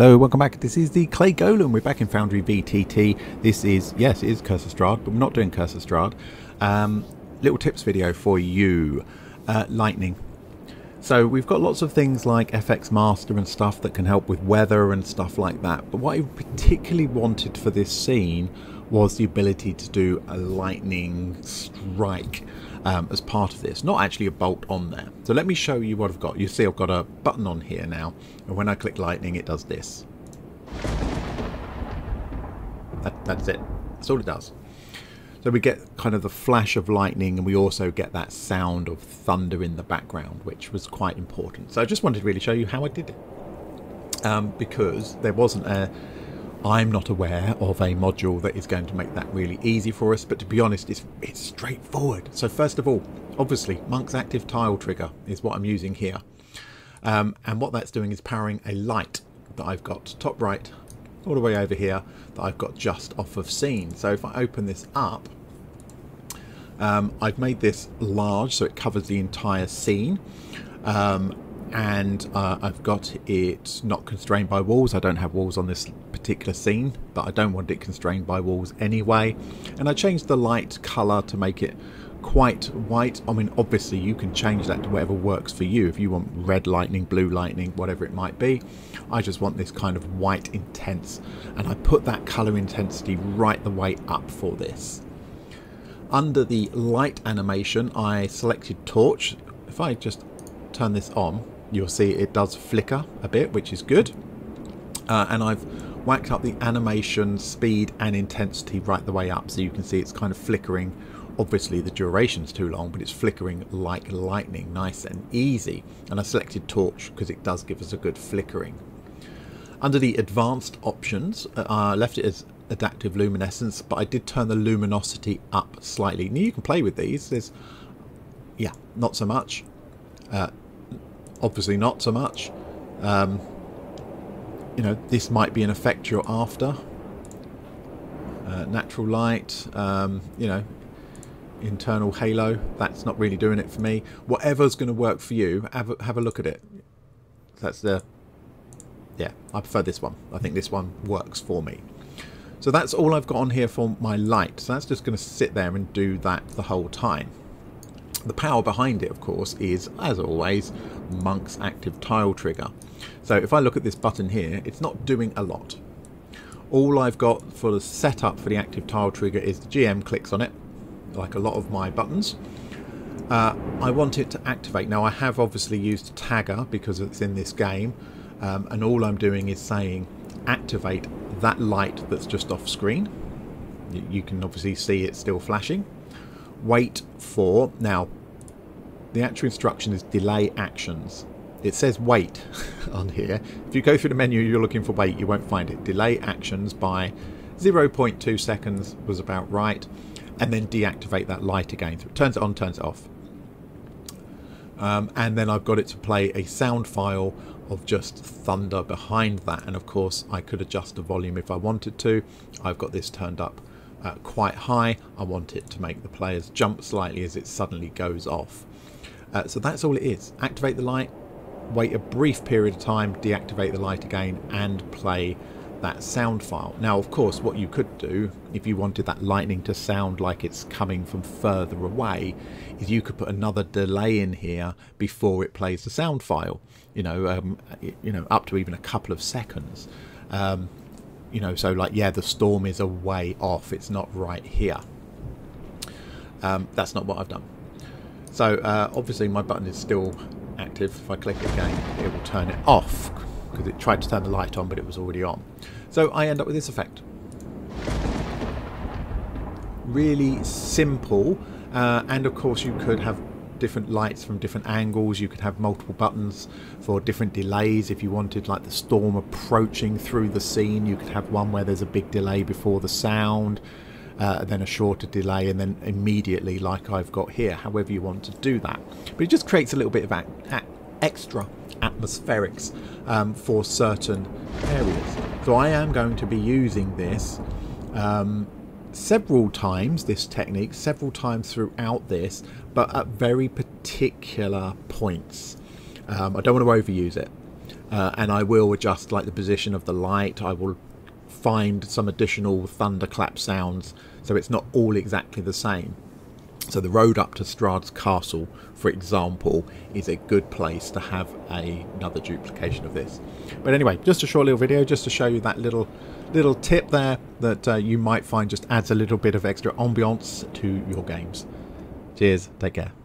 Hello, welcome back. This is the Clay Golem. We're back in Foundry VTT. This is, yes, it is Curse of Strahd, but we're not doing Curse of Strahd. Um, little tips video for you. Uh, lightning. So we've got lots of things like FX Master and stuff that can help with weather and stuff like that. But what I particularly wanted for this scene was the ability to do a lightning strike um, as part of this. Not actually a bolt on there. So let me show you what I've got. You see I've got a button on here now. And when I click lightning, it does this. That, that's it. That's all it does. So we get kind of the flash of lightning and we also get that sound of thunder in the background, which was quite important. So I just wanted to really show you how I did it. Um, because there wasn't a I'm not aware of a module that is going to make that really easy for us, but to be honest, it's, it's straightforward. So first of all, obviously, Monk's Active Tile Trigger is what I'm using here. Um, and what that's doing is powering a light that I've got top right all the way over here that I've got just off of scene. So if I open this up, um, I've made this large so it covers the entire scene. Um, and uh, I've got it not constrained by walls. I don't have walls on this particular scene, but I don't want it constrained by walls anyway. And I changed the light colour to make it quite white. I mean, obviously you can change that to whatever works for you. If you want red lightning, blue lightning, whatever it might be. I just want this kind of white intense. And I put that colour intensity right the way up for this. Under the light animation, I selected torch. If I just turn this on, you'll see it does flicker a bit, which is good. Uh, and I've whacked up the animation speed and intensity right the way up so you can see it's kind of flickering obviously the duration's too long but it's flickering like lightning nice and easy. And I selected torch because it does give us a good flickering. Under the advanced options uh, I left it as adaptive luminescence but I did turn the luminosity up slightly. Now you can play with these. There's yeah not so much. Uh, obviously not so much. Um, you know, this might be an effect you're after. Uh, natural light, um, you know, internal halo, that's not really doing it for me. Whatever's going to work for you, have a, have a look at it. That's the, yeah, I prefer this one. I think this one works for me. So that's all I've got on here for my light. So that's just going to sit there and do that the whole time. The power behind it, of course, is, as always, Monk's active tile trigger. So if I look at this button here, it's not doing a lot. All I've got for the setup for the active tile trigger is the GM clicks on it, like a lot of my buttons. Uh, I want it to activate. Now I have obviously used tagger because it's in this game, um, and all I'm doing is saying activate that light that's just off screen. You, you can obviously see it's still flashing wait for, now the actual instruction is delay actions. It says wait on here. If you go through the menu you're looking for wait, you won't find it. Delay actions by 0.2 seconds was about right. And then deactivate that light again. So it turns it on, turns it off. Um, and then I've got it to play a sound file of just thunder behind that. And of course I could adjust the volume if I wanted to. I've got this turned up uh, quite high. I want it to make the players jump slightly as it suddenly goes off. Uh, so that's all it is. Activate the light, wait a brief period of time, deactivate the light again and play that sound file. Now of course what you could do if you wanted that lightning to sound like it's coming from further away is you could put another delay in here before it plays the sound file you know um, you know up to even a couple of seconds um, you know, so like, yeah, the storm is a way off. It's not right here. Um, that's not what I've done. So uh, obviously my button is still active. If I click again, it will turn it off because it tried to turn the light on, but it was already on. So I end up with this effect. Really simple. Uh, and of course you could have different lights from different angles. You could have multiple buttons for different delays. If you wanted like the storm approaching through the scene, you could have one where there's a big delay before the sound, uh, then a shorter delay, and then immediately like I've got here, however you want to do that. But it just creates a little bit of extra atmospherics um, for certain areas. So I am going to be using this um, several times, this technique, several times throughout this, but at very particular points. Um, I don't want to overuse it. uh, and I will adjust like the position of the light. I will find some additional thunderclap sounds so it's not all exactly the same. So the road up to Strahd's castle, for example, is a good place to have a, another duplication of this. But anyway, just a short little video just to show you that little little tip there that uh, you might find just adds a little bit of extra ambiance to your games. Cheers, take care.